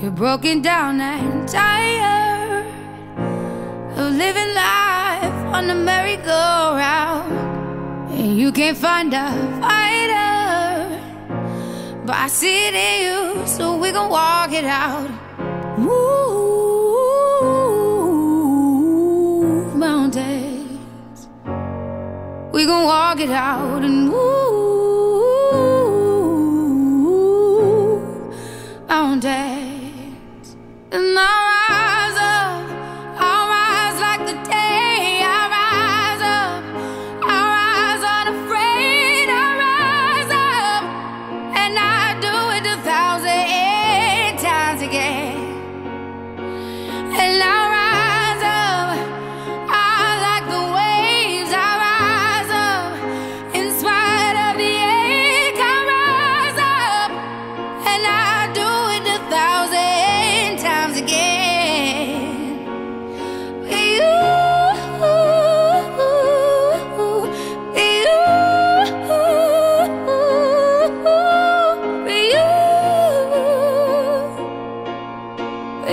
You're broken down and tired of living life on the merry-go-round, and you can't find a fighter. But I see it in you, so we gon' walk it out. Move mountains. We gon' walk it out and move again.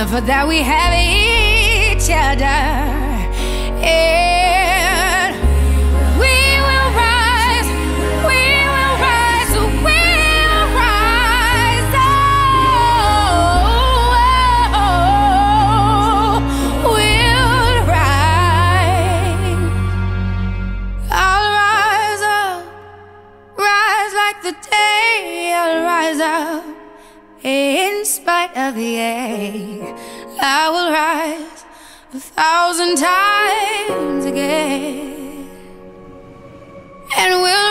and for that we have each other. And we will rise, we will rise, we'll rise. Oh, oh, oh, we'll rise. I'll rise up, rise like the day. I'll rise up in spite of the ache. I will rise a thousand times again, and we'll